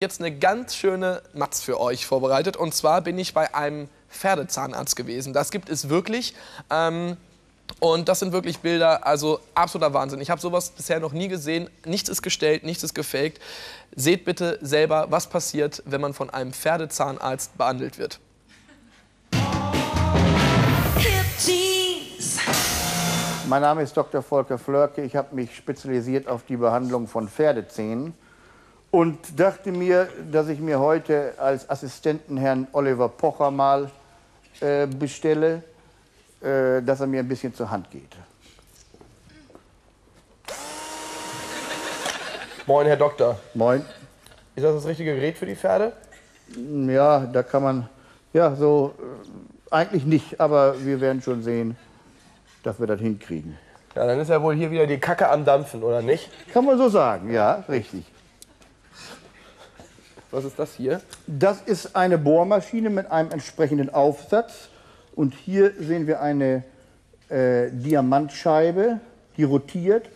jetzt eine ganz schöne Matz für euch vorbereitet. Und zwar bin ich bei einem Pferdezahnarzt gewesen. Das gibt es wirklich. Ähm, und das sind wirklich Bilder, also absoluter Wahnsinn. Ich habe sowas bisher noch nie gesehen. Nichts ist gestellt, nichts ist gefaked. Seht bitte selber, was passiert, wenn man von einem Pferdezahnarzt behandelt wird. Mein Name ist Dr. Volker Flörke. Ich habe mich spezialisiert auf die Behandlung von Pferdezähnen und dachte mir, dass ich mir heute als Assistenten Herrn Oliver Pocher mal äh, bestelle, äh, dass er mir ein bisschen zur Hand geht. Moin, Herr Doktor. Moin. Ist das das richtige Gerät für die Pferde? Ja, da kann man, ja, so äh, eigentlich nicht, aber wir werden schon sehen, dass wir das hinkriegen. Ja, dann ist ja wohl hier wieder die Kacke am Dampfen, oder nicht? Kann man so sagen, ja, richtig. Was ist das hier? Das ist eine Bohrmaschine mit einem entsprechenden Aufsatz. Und hier sehen wir eine äh, Diamantscheibe, die rotiert.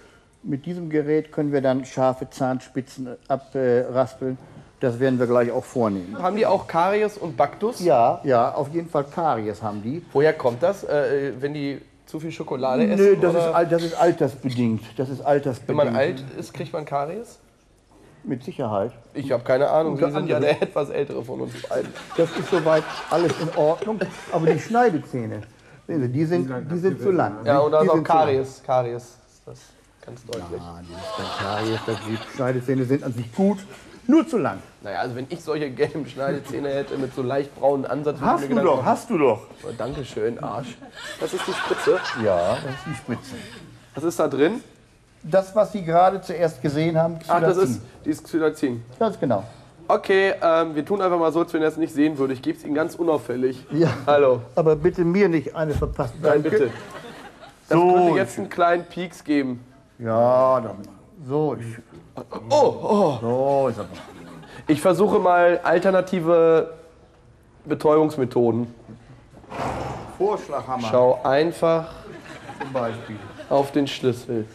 Mit diesem Gerät können wir dann scharfe Zahnspitzen abraspeln. Das werden wir gleich auch vornehmen. Haben die auch Karies und Baktus? Ja, ja, auf jeden Fall Karies haben die. Woher kommt das? Äh, wenn die zu viel Schokolade essen? Nö, das ist, das ist altersbedingt. Das ist wenn altersbedingt. man alt ist, kriegt man Karies? Mit Sicherheit. Ich habe keine Ahnung. Sie sind ja der etwas ältere von uns beiden. Das ist soweit alles in Ordnung. Aber die Schneidezähne, sehen Sie, die sind, die sind zu lang. Ja, und da ist auch. Karies. Karies ist das ganz deutlich. Ah, die ist Karies, das die Schneidezähne sind an sich gut, nur zu lang. Naja, also wenn ich solche gelben Schneidezähne hätte mit so leicht braunen Ansatz, Hast du doch, machen. hast du doch. Oh, Dankeschön, Arsch. Das ist die Spritze. Ja, das ist die Spitze. Was ist da drin? Das, was Sie gerade zuerst gesehen haben, Ach, das Xylazin. ist dieses Xylazin. Ganz genau. Okay, ähm, wir tun einfach mal so, als wenn er es nicht sehen würde. Ich gebe es Ihnen ganz unauffällig. Ja. Hallo. Aber bitte mir nicht eine verpassen. Nein, bitte. Das So. könnte jetzt einen kleinen Pieks geben. Ja, dann. So, ich, Oh, oh. so ist aber. Ich versuche mal alternative Betäubungsmethoden. Vorschlaghammer Schau einfach zum Beispiel. auf den Schlüssel.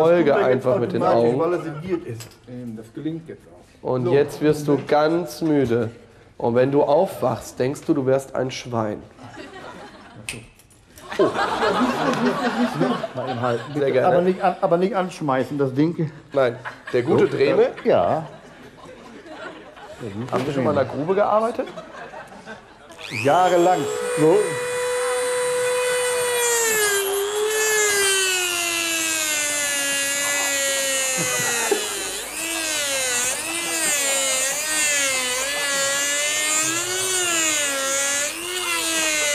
Folge einfach mit den Augen. Weil er sediert ist. Das gelingt jetzt auch. Und jetzt wirst du ganz müde. Und wenn du aufwachst, denkst du, du wärst ein Schwein. Halten. Sehr gerne. Aber nicht, an, aber nicht anschmeißen, das Ding. Nein, der gute Dreme. Ja, Haben Sie schon mal in der Grube gearbeitet? jahrelang. So.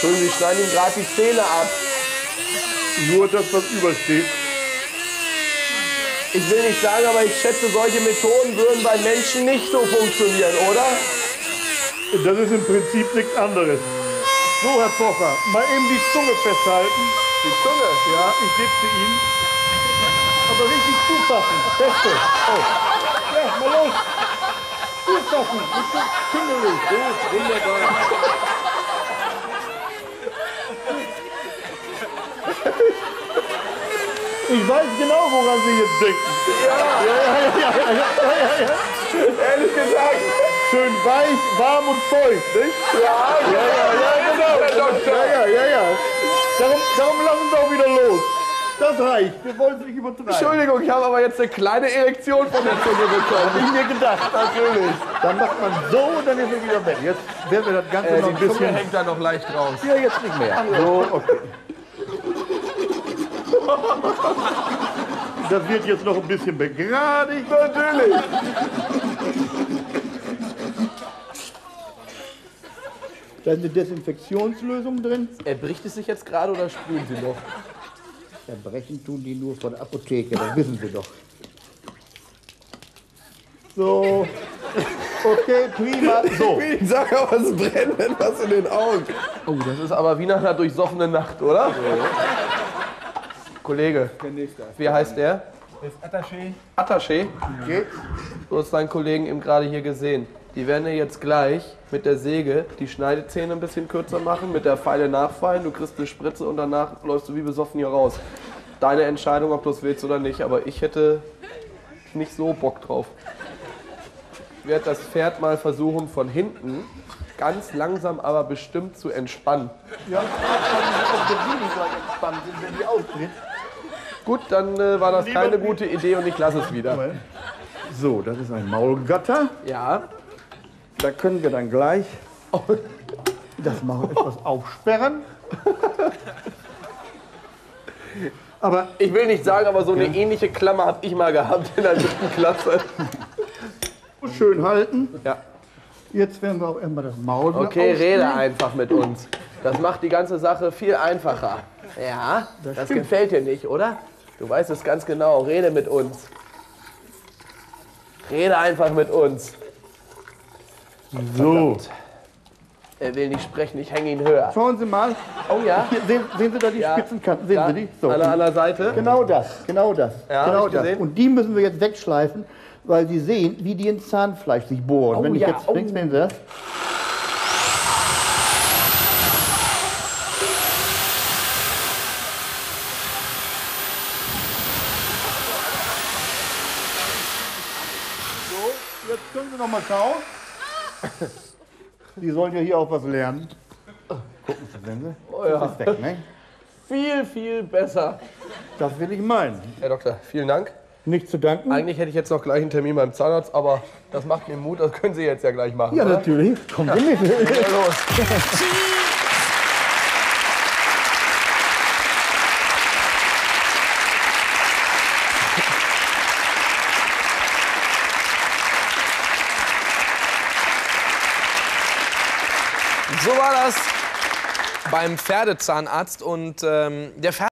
Entschuldigung, Sie schneiden ihm gerade die Zähne ab. Nur das, was übersteht. Ich will nicht sagen, aber ich schätze, solche Methoden würden bei Menschen nicht so funktionieren, oder? Das ist im Prinzip nichts anderes. So, Herr Pocher, mal eben die Zunge festhalten. Die Zunge. Ja, ich gebe sie Ihnen. Aber richtig zufassen. Beste. Oh. Ja, mal los. Richtig pingelig. Gut, wunderbar. Ich weiß genau, woran Sie jetzt denken. Ja, ja, ja, ja, ja, ja, ja. Ehrlich gesagt. Schön weich, warm und feucht, nicht? Ja, Ja, ja, ja, genau. Ja, ja, ja, ja. Darum, darum lassen Sie auch wieder los. Das reicht. Wir wollen es nicht übertreiben. Entschuldigung, ich habe aber jetzt eine kleine Erektion von der Zunge bekommen. Hab ich mir gedacht, natürlich. Dann macht man so und dann ist er wieder weg. Jetzt werden wir das Ganze Äh, noch ein Zunge bisschen... hängt da noch leicht raus. Ja, jetzt nicht mehr. So, okay. Das wird jetzt noch ein bisschen begradigt. Natürlich. Da ist eine Desinfektionslösung drin. Erbricht es sich jetzt gerade oder spülen Sie noch? Verbrechen tun die nur von der Apotheke, das wissen Sie doch. So. Okay, prima. So. Sag aber, es brennt etwas in den Augen. Oh, das ist aber wie nach einer durchsoffenen Nacht, oder? Kollege, Der nächste. wie heißt der? Das ist Attaché. Attaché. Geht's? Du hast deinen Kollegen eben gerade hier gesehen. Die werden dir jetzt gleich mit der Säge die Schneidezähne ein bisschen kürzer machen, mit der Pfeile nachfallen, du kriegst eine Spritze und danach läufst du wie besoffen hier raus. Deine Entscheidung, ob du es willst oder nicht, aber ich hätte nicht so Bock drauf. werde das Pferd mal versuchen von hinten ganz langsam, aber bestimmt zu entspannen. Ja, entspannt sind, wenn die auftritt. Gut, dann äh, war das keine gute Idee und ich lasse es wieder. So, das ist ein Maulgatter. Ja, Da können wir dann gleich das Maul etwas aufsperren. Aber ich will nicht sagen, aber so eine ähnliche Klammer habe ich mal gehabt in der dritten Klasse. schön halten. Ja. Jetzt werden wir auch erstmal das Maul Okay, rede ausziehen. einfach mit uns. Das macht die ganze Sache viel einfacher. Ja, das, gefällt dir nicht, oder? Du weißt es ganz genau. Rede mit uns. Rede einfach mit uns. So, Er will nicht sprechen, ich hänge ihn höher. schauen Sie mal. Oh ja? Sehen, sehen Sie da die Ja. Spitzenkanten? Sehen Da, Sie die? So. An der anderen Seite. Genau das, genau das. Ja, genau das. gesehen. Und die müssen wir jetzt wegschleifen, weil Sie sehen, wie die ins Zahnfleisch sich bohren. Oh Wenn ich ja, jetzt oh. links sehen Sie das? So, jetzt können Sie noch mal schauen. Die sollen ja hier auch was lernen. Gucken Sie, sehen Sie? Oh ja. Das ist weg, ne? Viel, viel besser. Das will ich meinen. Herr Doktor, vielen Dank. Nicht zu danken. Eigentlich hätte ich jetzt noch gleich einen Termin beim Zahnarzt, aber das macht mir Mut, das können Sie jetzt ja gleich machen. Ja, oder? natürlich. Kommen Sie mit. Ja, los. So war das beim Pferdezahnarzt und ähm, der Pferde